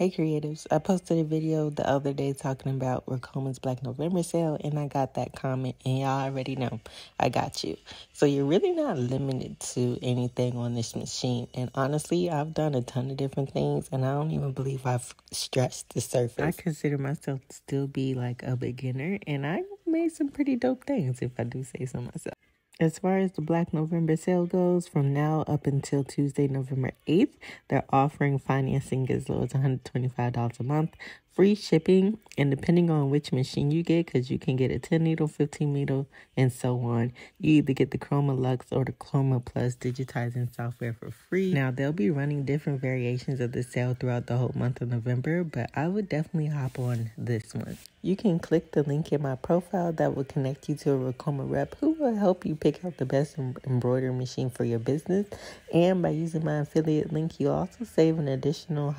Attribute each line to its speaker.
Speaker 1: Hey creatives, I posted a video the other day talking about Ricoma's Black November sale and I got that comment and y'all already know I got you. So you're really not limited to anything on this machine. And honestly, I've done a ton of different things and I don't even believe I've stretched the surface. I consider myself to still be like a beginner and I made some pretty dope things if I do say so myself. As far as the Black November sale goes, from now up until Tuesday, November 8th, they're offering financing as low as $125 a month free shipping and depending on which machine you get because you can get a 10 needle 15 needle and so on. You either get the Chroma Luxe or the chroma plus digitizing software for free. Now they'll be running different variations of the sale throughout the whole month of november but i would definitely hop on this one. You can click the link in my profile that will connect you to a Ricoma rep who will help you pick out the best embroidery machine for your business. And by using my affiliate link, you'll also save an additional